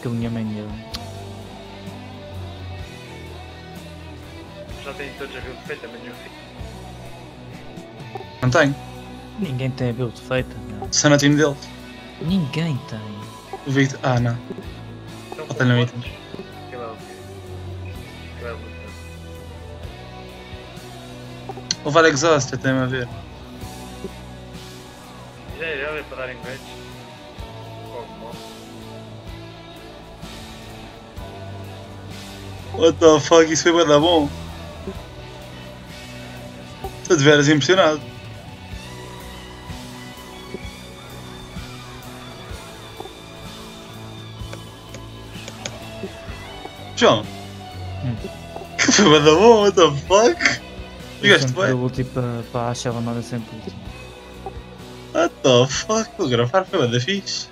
Que a minha mãe dele. Já têm todos a build feita, menos o fim. Não tenho. Ninguém tem a build feita, não. Só no time deles. Ninguém tem. O Victor. Ah, não. Ou tenho com item. é o é. O Vale Exhaust, me a ver. Já era é para dar engage. What the fuck, isso foi bué da bom. Estou de veras impressionado. João. Hum. Que foi bué da bom, what the fuck? Sempre bem? deu ulti para pa a nada sempre. What the fuck? O gravar foi da fixe.